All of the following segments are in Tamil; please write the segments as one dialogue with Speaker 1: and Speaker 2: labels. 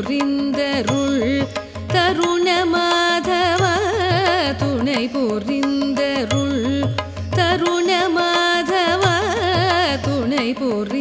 Speaker 1: புரிந்தருள் தருண மாதவா துணை புரிந்தருள் தருண மாதவா துணை புரி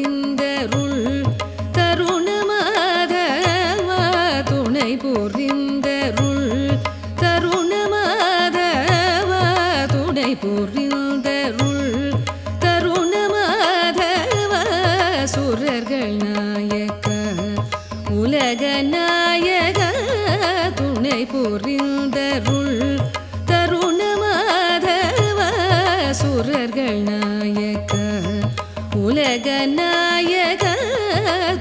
Speaker 1: சுரர்கள் நாயக உலக நாயக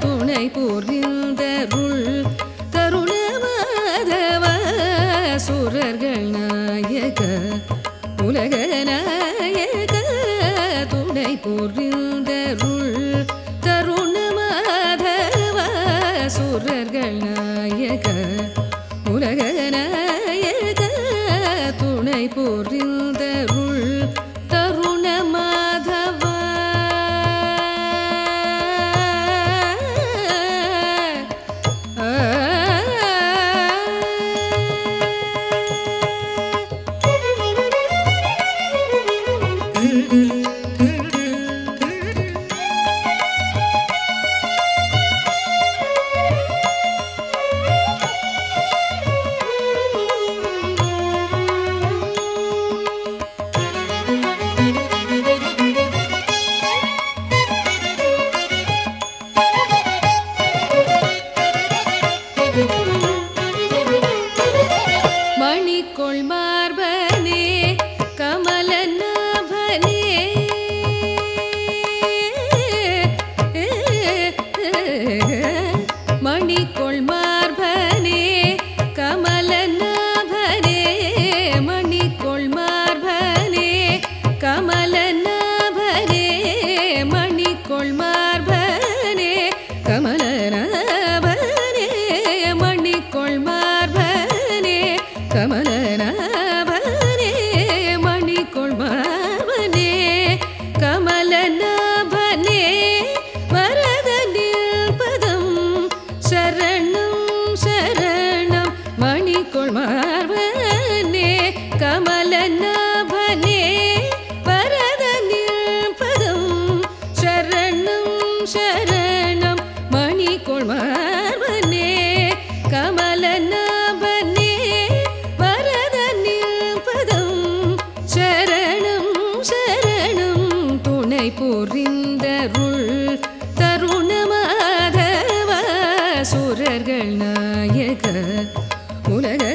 Speaker 1: துணை புரிந்தருள் தருண மாதவா சுரர்கள் நாயக உலக நாயக துணை புரிந்தருள் தருண மாதவா சுரர்கள் நாயக உலக Müzik மணிக்கொள் மார்பனே கமலநாபனே வரத பதம் சரணம் சரணம் மணிக்கொள் மார்பனே கமலநாபனே வரத பதம் சரணம் சரணம் துணை புரிந்தருள் தருண மாதவா சுரர்கள் நாயக உலக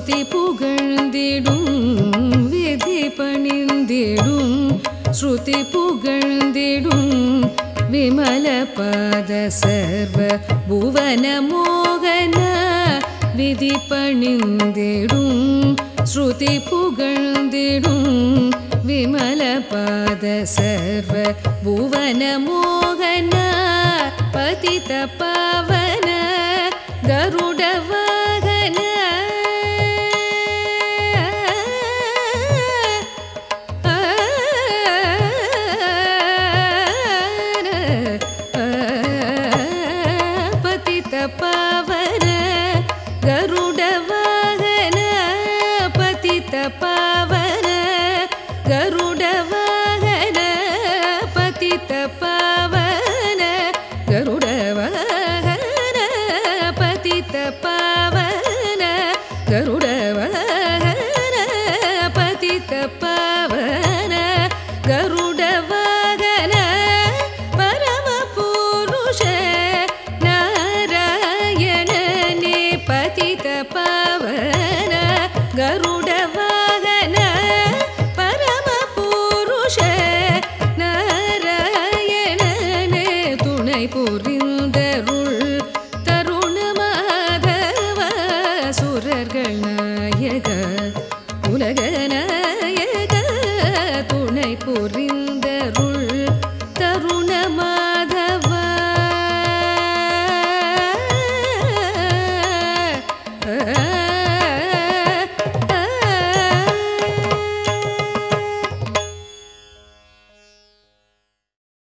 Speaker 1: ஸ்ருதி புகழ்ந்திடும் விதி பணிந்திடும் ஸ்ருதி புகழ்ந்திடும் விமல பத சர்வ புவன மோகன விதி பணிந்திடும் ஸ்ருதி புகழ்ந்திடும் விமல பத சர்வ புவன மோகன பதித பவன கருட வாகன பதித மக்கள் நாயக உலகன